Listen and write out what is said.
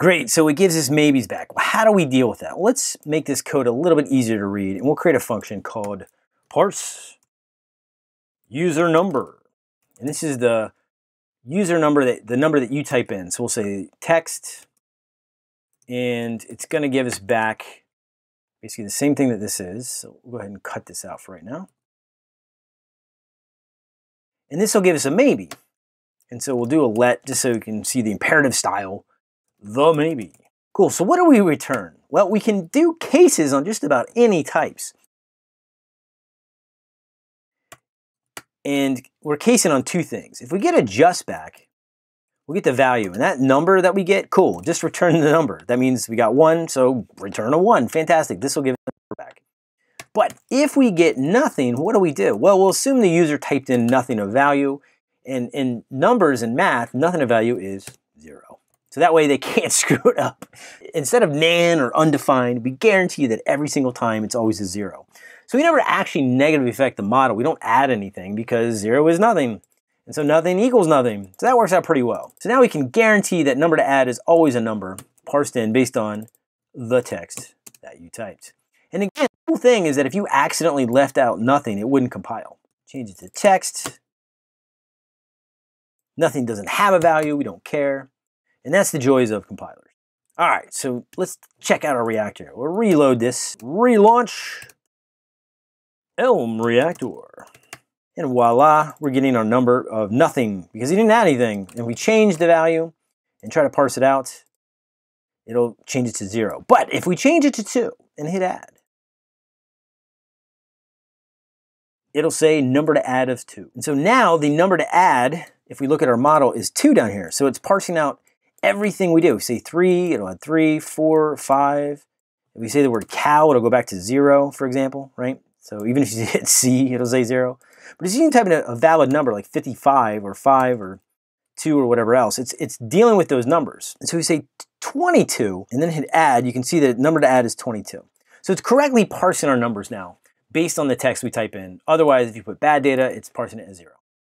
Great, so it gives us maybes back. How do we deal with that? Let's make this code a little bit easier to read, and we'll create a function called parse user number. And this is the user number that the number that you type in. So we'll say text, and it's going to give us back basically the same thing that this is. So we'll go ahead and cut this out for right now. And this will give us a maybe. And so we'll do a let just so you can see the imperative style, the maybe. Cool, so what do we return? Well, we can do cases on just about any types. And we're casing on two things. If we get a just back, we'll get the value. And that number that we get, cool, just return the number. That means we got one, so return a one. Fantastic, this will give the number back. But if we get nothing, what do we do? Well, we'll assume the user typed in nothing of value. And in numbers and math, nothing of value is zero. So that way they can't screw it up. Instead of nan or undefined, we guarantee that every single time it's always a zero. So we never actually negatively affect the model. We don't add anything because zero is nothing. And so nothing equals nothing. So that works out pretty well. So now we can guarantee that number to add is always a number parsed in based on the text that you typed. And again, the cool thing is that if you accidentally left out nothing, it wouldn't compile. Change it to text. Nothing doesn't have a value. We don't care. And that's the joys of compilers. All right, so let's check out our reactor. We'll reload this, relaunch, Elm reactor. And voila, we're getting our number of nothing because he didn't add anything. And we change the value and try to parse it out, it'll change it to zero. But if we change it to two and hit add, it'll say number to add of two. And so now the number to add, if we look at our model, is two down here. So it's parsing out everything we do. We say three, it'll add three, four, five. If we say the word cow, it'll go back to zero, for example, right? So even if you hit C, it'll say zero. But if you type in a, valid number like 55 or 5 or 2 or whatever else, it's, it's dealing with those numbers. And so we say 22 and then hit add, you can see that number to add is 22. So it's correctly parsing our numbers now based on the text we type in. Otherwise, if you put bad data, it's parsing it as zero.